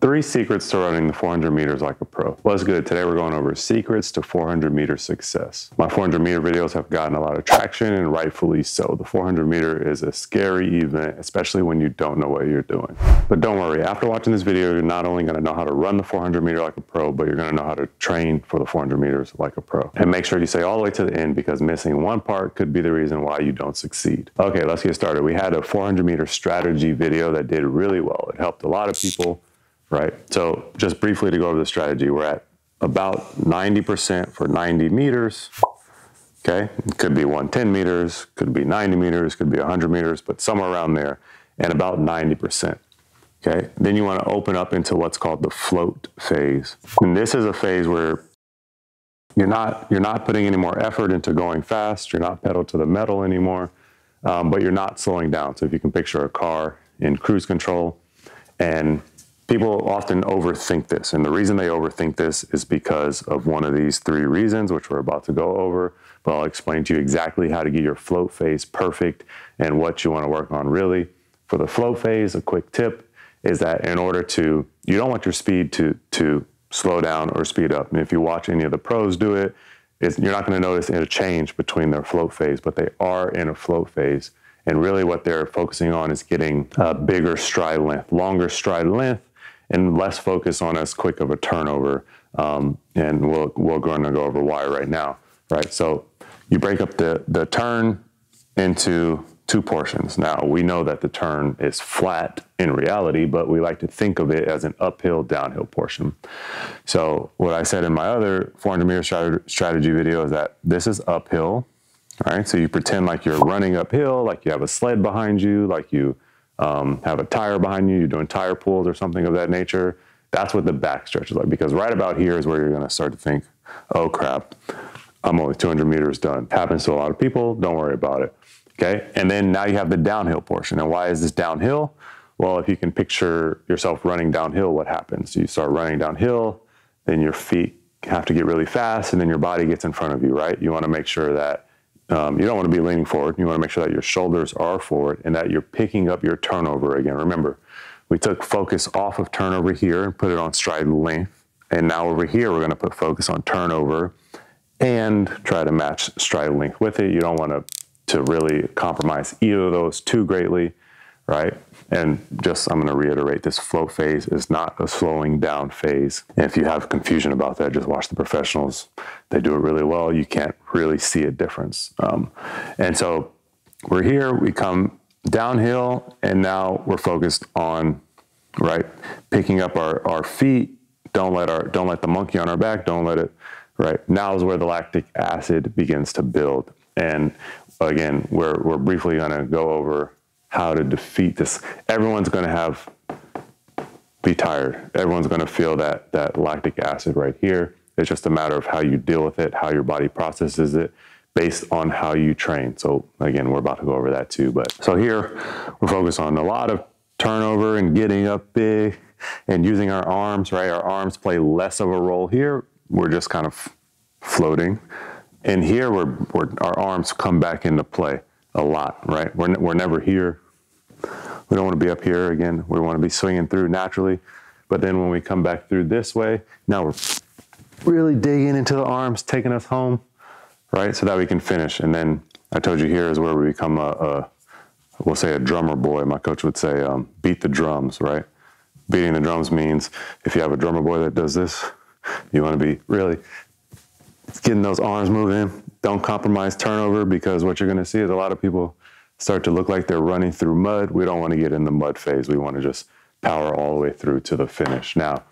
Three secrets to running the 400 meters like a pro. What's good? Today we're going over secrets to 400 meter success. My 400 meter videos have gotten a lot of traction and rightfully so. The 400 meter is a scary event, especially when you don't know what you're doing. But don't worry, after watching this video, you're not only gonna know how to run the 400 meter like a pro, but you're gonna know how to train for the 400 meters like a pro. And make sure you stay all the way to the end because missing one part could be the reason why you don't succeed. Okay, let's get started. We had a 400 meter strategy video that did really well. It helped a lot of people right? So just briefly to go over the strategy, we're at about 90% for 90 meters. Okay, it could be 110 meters, could be 90 meters, could be 100 meters, but somewhere around there, and about 90%. Okay, then you want to open up into what's called the float phase. And this is a phase where you're not you're not putting any more effort into going fast. You're not pedal to the metal anymore, um, but you're not slowing down. So if you can picture a car in cruise control, and People often overthink this, and the reason they overthink this is because of one of these three reasons, which we're about to go over. But I'll explain to you exactly how to get your float phase perfect and what you want to work on really. For the float phase, a quick tip is that in order to, you don't want your speed to, to slow down or speed up. And if you watch any of the pros do it, you're not going to notice a change between their float phase, but they are in a float phase. And really, what they're focusing on is getting a bigger stride length, longer stride length, and less focus on as quick of a turnover. Um, and we'll, we're going to go over why right now, right? So you break up the, the turn into two portions. Now, we know that the turn is flat in reality, but we like to think of it as an uphill, downhill portion. So what I said in my other 400 meter strategy video is that this is uphill, all right? So you pretend like you're running uphill, like you have a sled behind you, like you um, have a tire behind you, you're doing tire pulls or something of that nature, that's what the back stretch is like. Because right about here is where you're going to start to think, oh crap, I'm only 200 meters done. Happens to a lot of people. Don't worry about it. Okay. And then now you have the downhill portion. And why is this downhill? Well, if you can picture yourself running downhill, what happens? You start running downhill, then your feet have to get really fast, and then your body gets in front of you, right? You want to make sure that um, you don't want to be leaning forward. You want to make sure that your shoulders are forward and that you're picking up your turnover again. Remember, we took focus off of turnover here and put it on stride length. And now over here, we're going to put focus on turnover and try to match stride length with it. You don't want to, to really compromise either of those too greatly right? And just, I'm going to reiterate this float phase is not a slowing down phase. And if you have confusion about that, just watch the professionals. They do it really well. You can't really see a difference. Um, and so we're here, we come downhill, and now we're focused on, right, picking up our, our feet. Don't let our, don't let the monkey on our back, don't let it, right? Now is where the lactic acid begins to build. And again, we're, we're briefly going to go over how to defeat this. Everyone's going to have be tired. Everyone's going to feel that that lactic acid right here. It's just a matter of how you deal with it, how your body processes it based on how you train. So again, we're about to go over that too, but so here we're focused on a lot of turnover and getting up big and using our arms, right? Our arms play less of a role here. We're just kind of floating. And here we're, we're our arms come back into play a lot, right? We're, we're never here. We don't want to be up here again. We want to be swinging through naturally. But then when we come back through this way, now we're really digging into the arms, taking us home, right? So that we can finish. And then I told you here is where we become a, a we'll say a drummer boy. My coach would say, um, beat the drums, right? Beating the drums means if you have a drummer boy that does this, you want to be really getting those arms moving, don't compromise turnover because what you're going to see is a lot of people start to look like they're running through mud. We don't want to get in the mud phase. We want to just power all the way through to the finish. Now,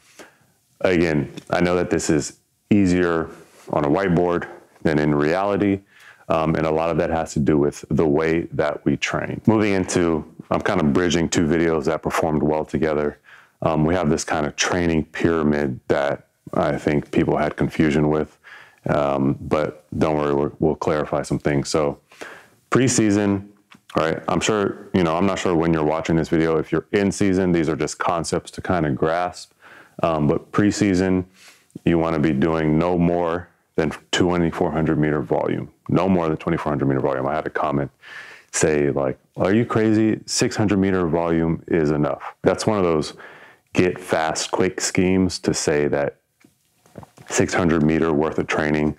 again, I know that this is easier on a whiteboard than in reality. Um, and a lot of that has to do with the way that we train. Moving into, I'm kind of bridging two videos that performed well together. Um, we have this kind of training pyramid that I think people had confusion with. Um, but don't worry, we will clarify some things. So preseason, all right, I'm sure, you know, I'm not sure when you're watching this video, if you're in season, these are just concepts to kind of grasp. Um, but preseason, you want to be doing no more than 2400 meter volume, no more than 2400 meter volume. I had a comment say like, are you crazy? 600 meter volume is enough. That's one of those get fast, quick schemes to say that 600 meter worth of training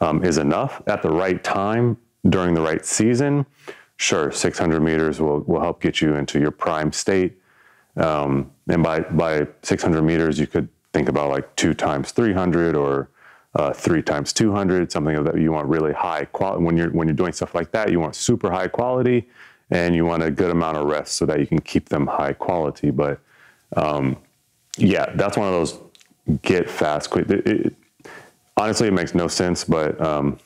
um, is enough at the right time during the right season. Sure, 600 meters will, will help get you into your prime state. Um, and by, by 600 meters, you could think about like two times 300 or uh, three times 200, something that you want really high quality. When you're, when you're doing stuff like that, you want super high quality and you want a good amount of rest so that you can keep them high quality. But um, yeah, that's one of those get fast, quick. It, it, honestly, it makes no sense, but um,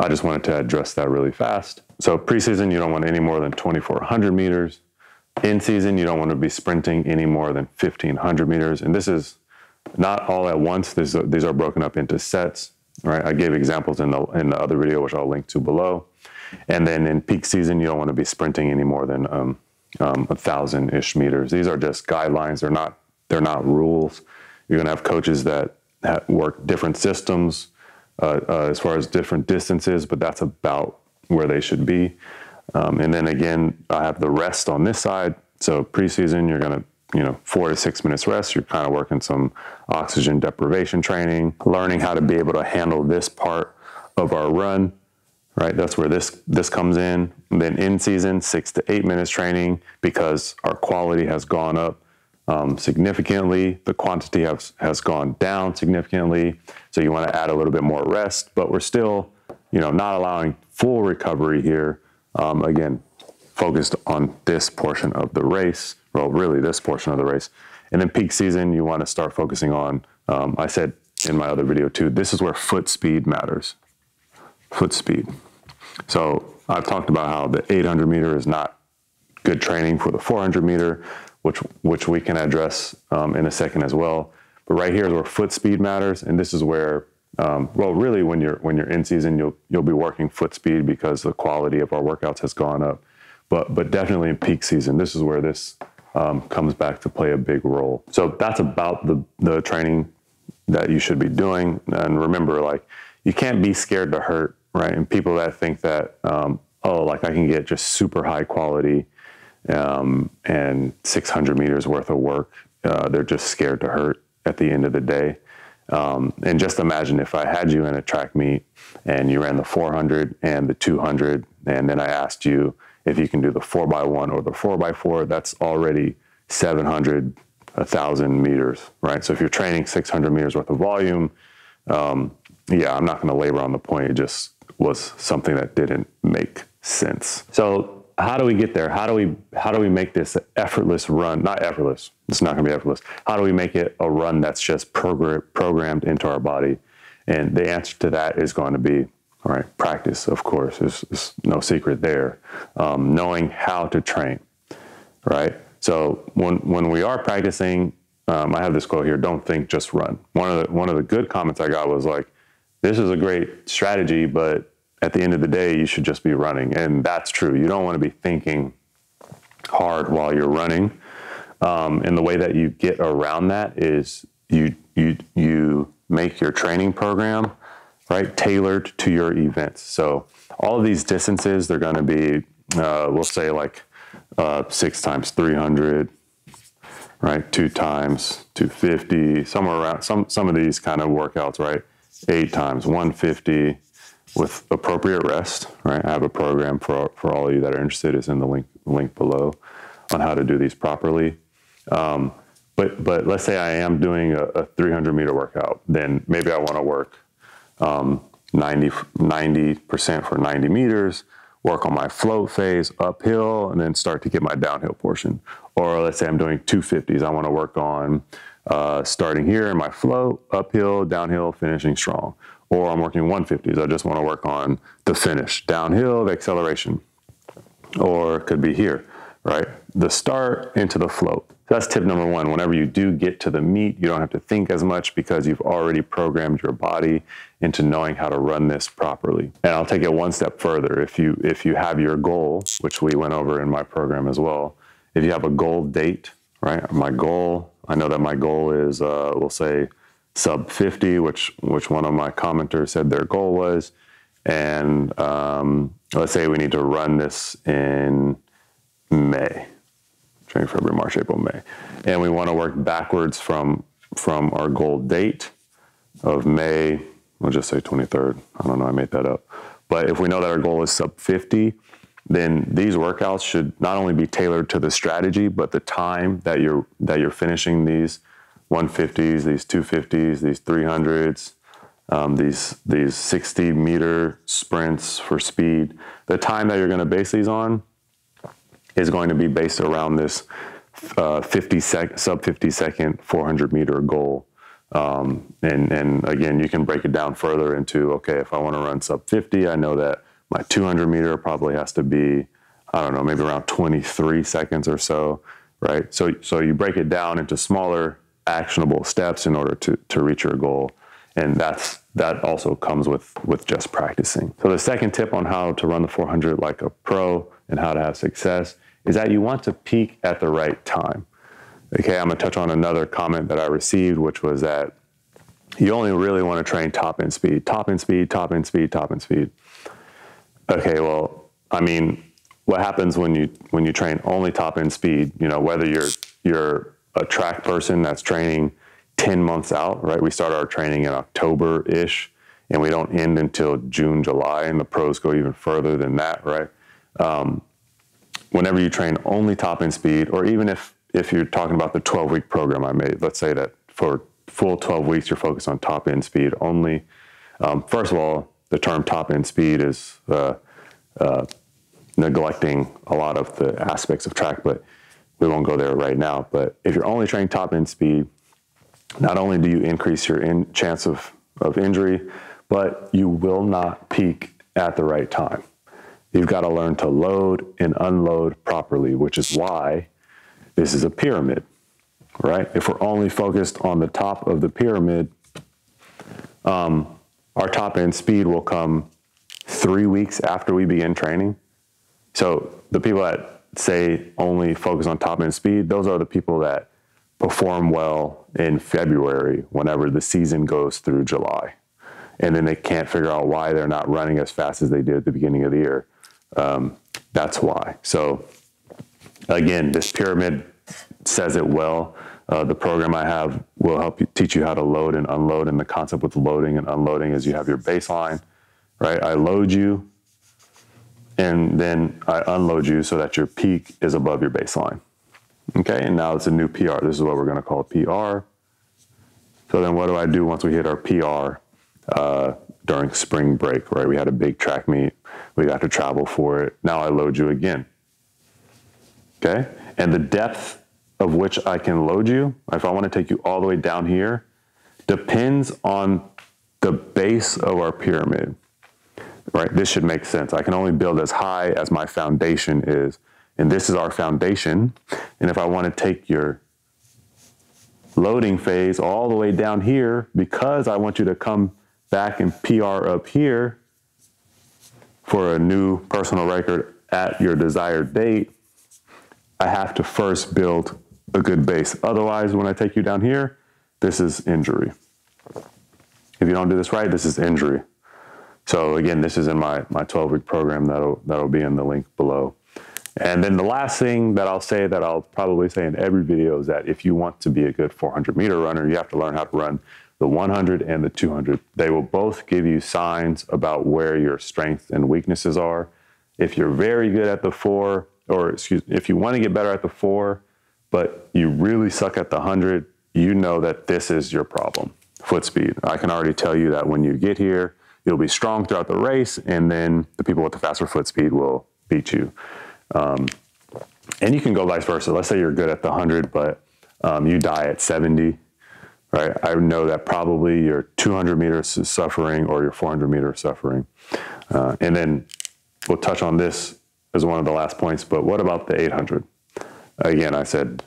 I just wanted to address that really fast. So preseason, you don't want any more than 2,400 meters. In season, you don't want to be sprinting any more than 1,500 meters. And this is not all at once. These are, these are broken up into sets, right? I gave examples in the, in the other video, which I'll link to below. And then in peak season, you don't want to be sprinting any more than um, um, a thousand-ish meters. These are just guidelines. They're not they're not rules. You're going to have coaches that work different systems uh, uh, as far as different distances, but that's about where they should be. Um, and then again, I have the rest on this side. So preseason, you're going to you know four to six minutes rest. You're kind of working some oxygen deprivation training, learning how to be able to handle this part of our run right? That's where this this comes in. And then in season, six to eight minutes training because our quality has gone up um, significantly. The quantity has has gone down significantly. So you want to add a little bit more rest, but we're still, you know, not allowing full recovery here. Um, again, focused on this portion of the race. Well, really this portion of the race. And then peak season, you want to start focusing on. Um, I said in my other video too. This is where foot speed matters. Foot speed. So I've talked about how the 800 meter is not good training for the 400 meter, which which we can address um, in a second as well. But right here is where foot speed matters, and this is where um, well, really, when you're when you're in season, you'll you'll be working foot speed because the quality of our workouts has gone up. But but definitely in peak season, this is where this um, comes back to play a big role. So that's about the the training that you should be doing. And remember, like you can't be scared to hurt right? And people that think that, um, oh, like I can get just super high quality um, and 600 meters worth of work, uh, they're just scared to hurt at the end of the day. Um, and just imagine if I had you in a track meet and you ran the 400 and the 200, and then I asked you if you can do the 4x1 or the 4x4, that's already 700, 1,000 meters, right? So if you're training 600 meters worth of volume, um, yeah, I'm not going to labor on the point. It just was something that didn't make sense. So how do we get there? How do we how do we make this effortless run? Not effortless. It's not going to be effortless. How do we make it a run that's just progr- programmed into our body? And the answer to that is going to be all right. Practice, of course, is, is no secret there. Um, knowing how to train, right? So when when we are practicing, um, I have this quote here: "Don't think, just run." One of the one of the good comments I got was like, this is a great strategy, but at the end of the day, you should just be running. And that's true. You don't want to be thinking hard while you're running. Um, and the way that you get around that is you you you make your training program right tailored to your events. So all of these distances, they're going to be, uh, we'll say like uh, six times 300, right? Two times 250, somewhere around some some of these kind of workouts, right? eight times 150 with appropriate rest, right? I have a program for, for all of you that are interested. It's in the link, link below on how to do these properly. Um, but, but let's say I am doing a, a 300 meter workout, then maybe I want to work um, 90, 90% for 90 meters, work on my float phase uphill, and then start to get my downhill portion. Or let's say I'm doing 250s. I want to work on uh, starting here in my float, uphill, downhill, finishing strong. Or I'm working 150s. I just want to work on the finish, downhill, the acceleration. Or it could be here, right? The start into the float. That's tip number one. Whenever you do get to the meet, you don't have to think as much because you've already programmed your body into knowing how to run this properly. And I'll take it one step further. If you if you have your goal, which we went over in my program as well, if you have a goal date, right? My goal I know that my goal is, uh, we'll say, sub 50, which which one of my commenters said their goal was, and um, let's say we need to run this in May, January, February, March, April, May. And we want to work backwards from from our goal date of May, we'll just say 23rd. I don't know, I made that up. But if we know that our goal is sub 50, then these workouts should not only be tailored to the strategy, but the time that you're that you're finishing these 150s, these 250s, these 300s, um, these these 60 meter sprints for speed. The time that you're going to base these on is going to be based around this uh, 50 sec, sub 50 second 400 meter goal. Um, and and again, you can break it down further into okay, if I want to run sub 50, I know that my 200 meter probably has to be I don't know, maybe around 23 seconds or so, right? So so you break it down into smaller actionable steps in order to to reach your goal, and that's that also comes with with just practicing. So the second tip on how to run the 400 like a pro and how to have success is that you want to peak at the right time. Okay, I'm gonna touch on another comment that I received, which was that you only really want to train top end speed, top end speed, top end speed, top end speed. Okay, well, I mean, what happens when you when you train only top end speed? You know, whether you're you're a track person that's training 10 months out, right? We start our training in October ish, and we don't end until June, July, and the pros go even further than that, right? Um, whenever you train only top end speed, or even if if you're talking about the 12 week program I made, let's say that for full 12 weeks you're focused on top end speed only. Um, first of all, the term top end speed is uh, uh, neglecting a lot of the aspects of track, but we won't go there right now. But if you're only training top end speed, not only do you increase your in chance of, of injury, but you will not peak at the right time. You've got to learn to load and unload properly, which is why this is a pyramid, right? If we're only focused on the top of the pyramid, um, our top end speed will come three weeks after we begin training. So the people that say only focus on top end speed, those are the people that perform well in February whenever the season goes through July. And then they can't figure out why they're not running as fast as they did at the beginning of the year. Um, that's why. So again, this pyramid says it well. Uh, the program I have will help you teach you how to load and unload. And the concept with loading and unloading is you have your baseline, right? I load you, and then I unload you so that your peak is above your baseline. Okay, and now it's a new PR. This is what we're going to call PR. So then, what do I do once we hit our PR uh, during spring break? Right, we had a big track meet. We got to travel for it. Now I load you again. Okay, and the depth of which I can load you, if I want to take you all the way down here, depends on the base of our pyramid. Right, this should make sense. I can only build as high as my foundation is. And this is our foundation. And if I want to take your loading phase all the way down here, because I want you to come back and PR up here for a new personal record at your desired date, I have to first build a good base. Otherwise, when I take you down here, this is injury. If you don't do this right, this is injury. So again, this is in my, my 12 week program that'll, that'll be in the link below. And then the last thing that I'll say that I'll probably say in every video is that if you want to be a good 400 meter runner, you have to learn how to run the 100 and the 200. They will both give you signs about where your strengths and weaknesses are. If you're very good at the four, or excuse, if you want to get better at the four, but you really suck at the 100, you know that this is your problem foot speed. I can already tell you that when you get here, you'll be strong throughout the race, and then the people with the faster foot speed will beat you. Um, and you can go vice versa. Let's say you're good at the 100, but um, you die at 70, right? I know that probably your 200 meters is suffering or your 400 meters suffering. Uh, and then we'll touch on this as one of the last points, but what about the 800? Again, I said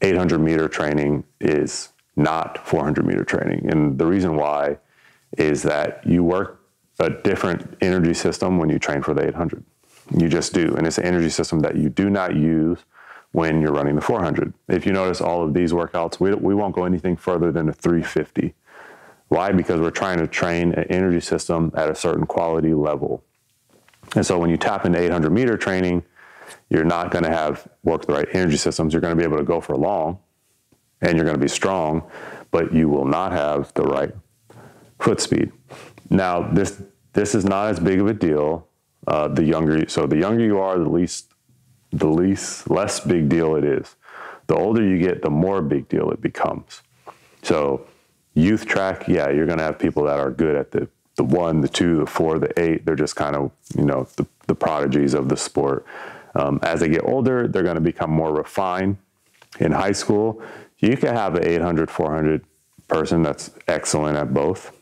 800 meter training is not 400 meter training. And the reason why is that you work a different energy system when you train for the 800. You just do. And it's an energy system that you do not use when you're running the 400. If you notice all of these workouts, we, we won't go anything further than a 350. Why? Because we're trying to train an energy system at a certain quality level. And so when you tap into 800 meter training, you're not going to have work the right energy systems. You're going to be able to go for long and you're going to be strong, but you will not have the right foot speed. Now, this this is not as big of a deal. Uh, the younger, so the younger you are, the least the least less big deal it is. The older you get, the more big deal it becomes. So, youth track, yeah, you're going to have people that are good at the the one, the two, the four, the eight. They're just kind of you know the, the prodigies of the sport. Um, as they get older, they're going to become more refined. In high school, you can have an 800, 400 person that's excellent at both.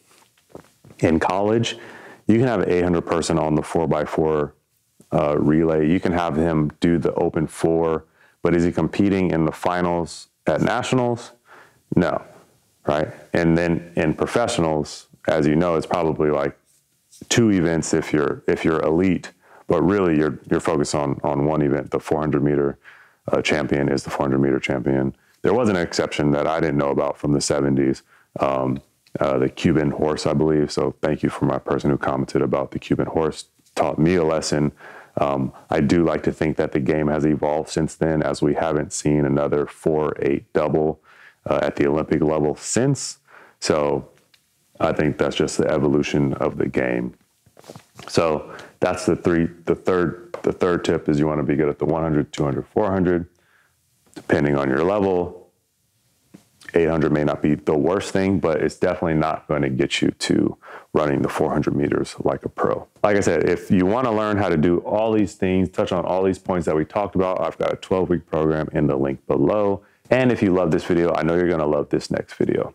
In college, you can have an 800 person on the 4x4 uh, relay. You can have him do the open four, but is he competing in the finals at nationals? No, right? And then in professionals, as you know, it's probably like two events if you're if you're elite, but really you're you're focused on on one event. The 400 meter uh, champion is the 400 meter champion. There was an exception that I didn't know about from the 70s. Um, uh, the Cuban horse, I believe. So thank you for my person who commented about the Cuban horse. Taught me a lesson. Um, I do like to think that the game has evolved since then, as we haven't seen another four eight double uh, at the Olympic level since. So I think that's just the evolution of the game. So that's the three. The third, the third tip is you want to be good at the 100, 200, 400, depending on your level. 800 may not be the worst thing, but it's definitely not going to get you to running the 400 meters like a pro. Like I said, if you want to learn how to do all these things, touch on all these points that we talked about, I've got a 12 week program in the link below. And if you love this video, I know you're going to love this next video.